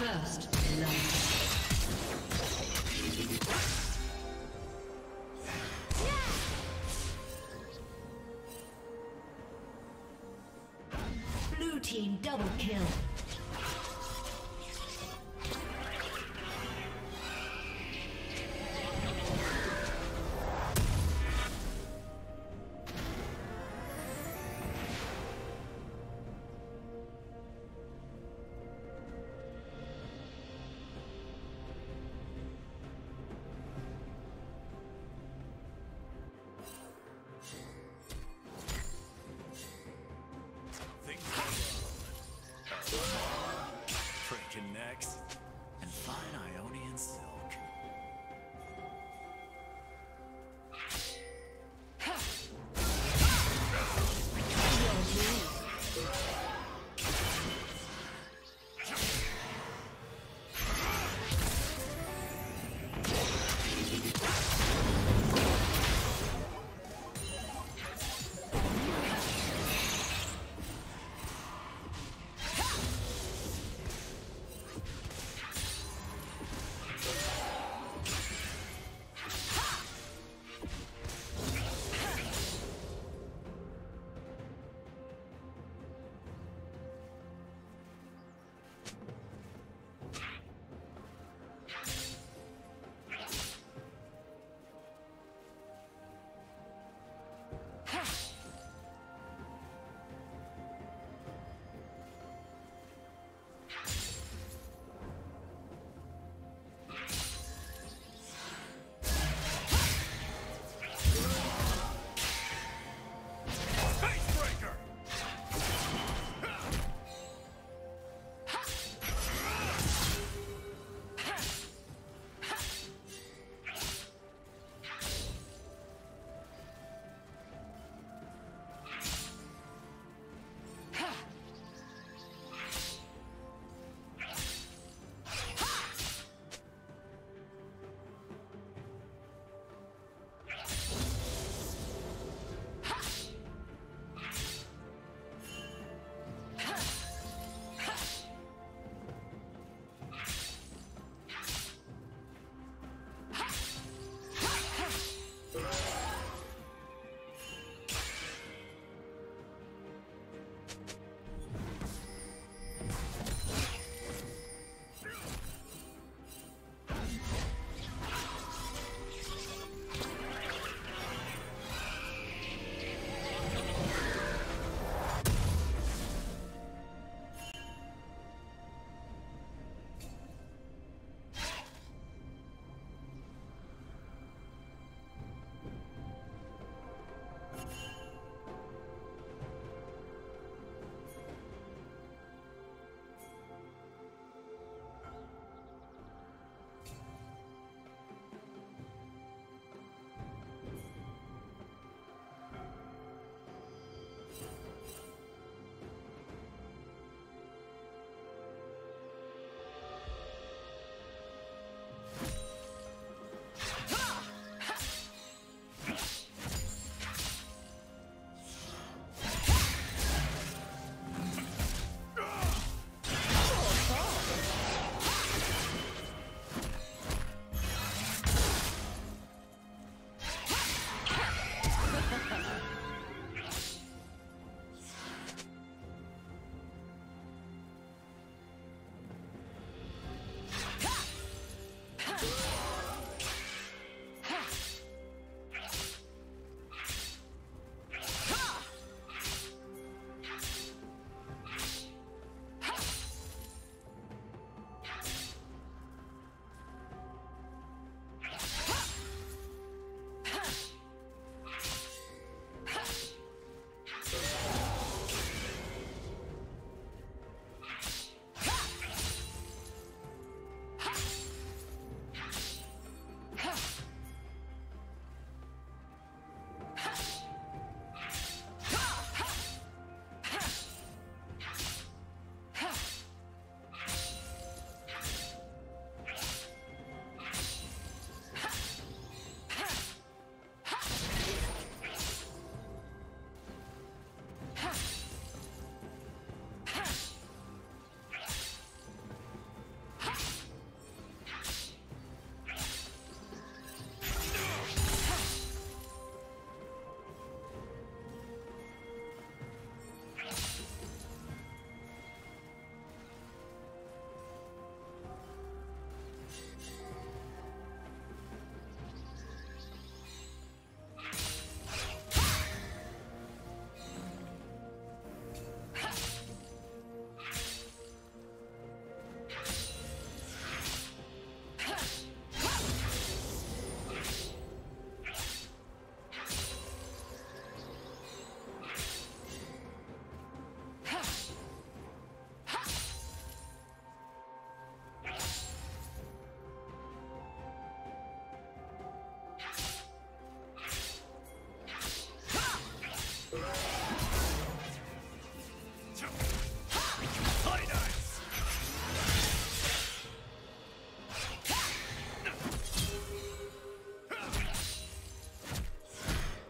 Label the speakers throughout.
Speaker 1: First blood.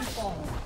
Speaker 1: Destroyed.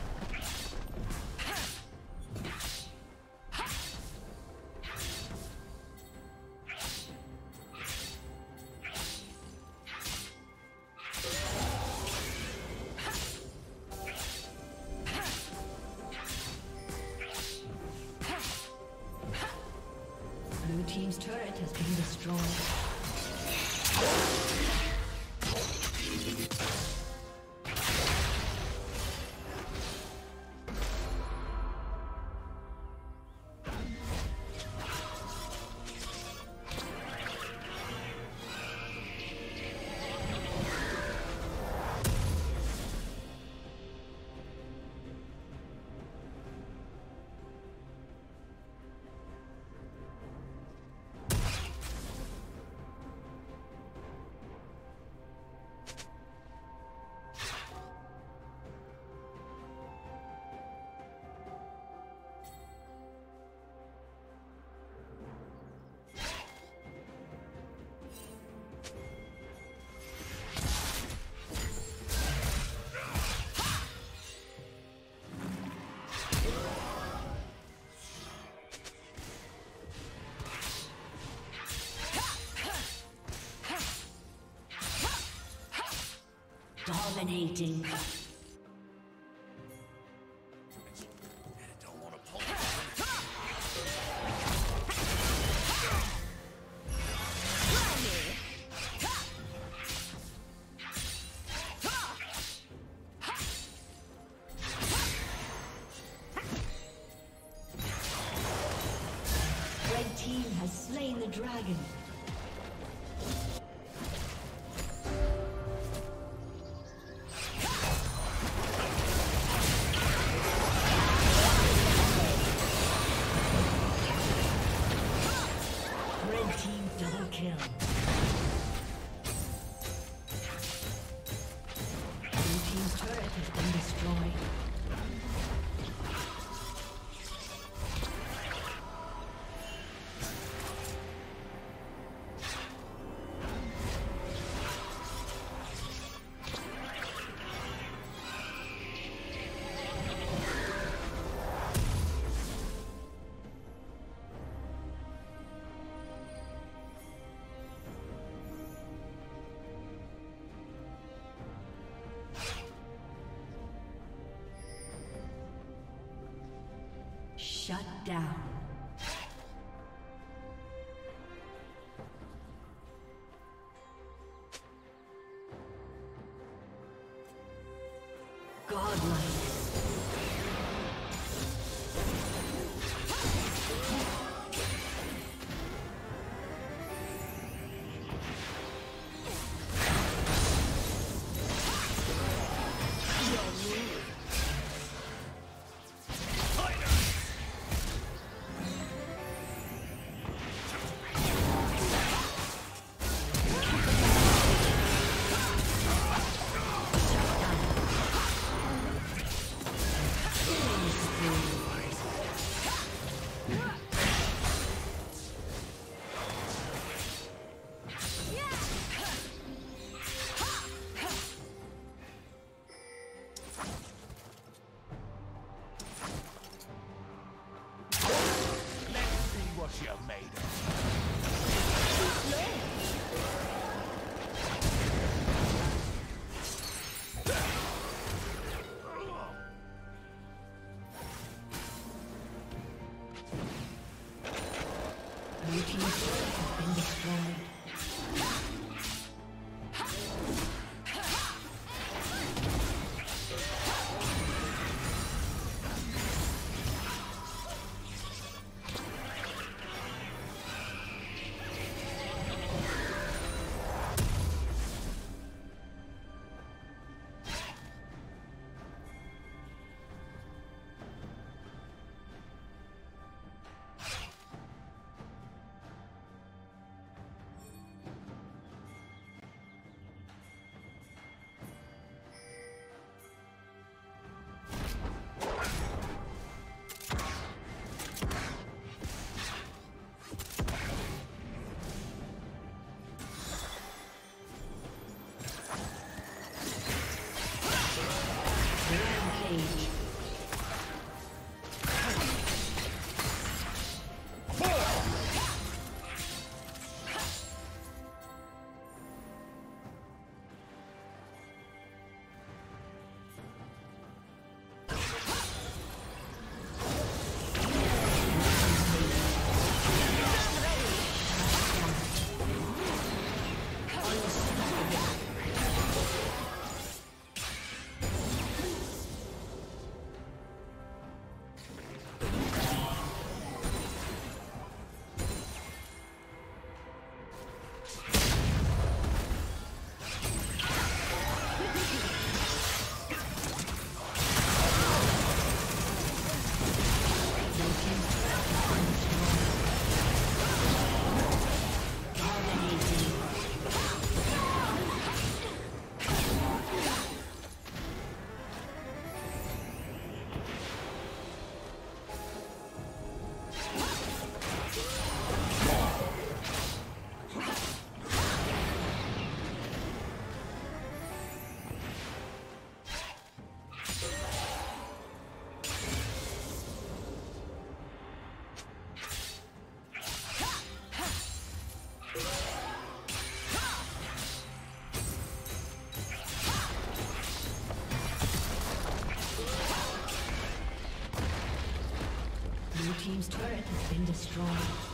Speaker 1: Dominating. Shut down. Destroyed.